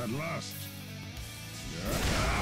At last. You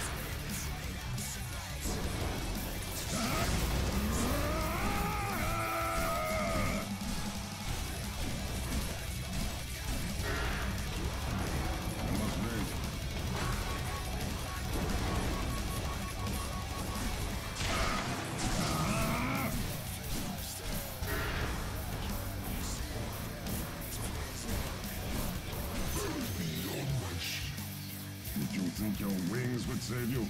think your wings would save you?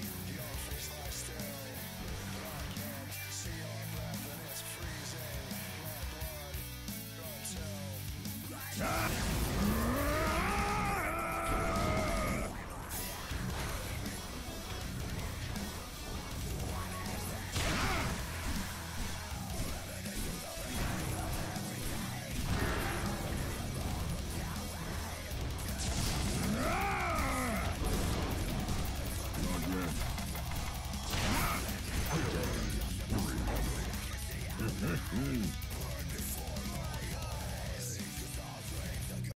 Mm.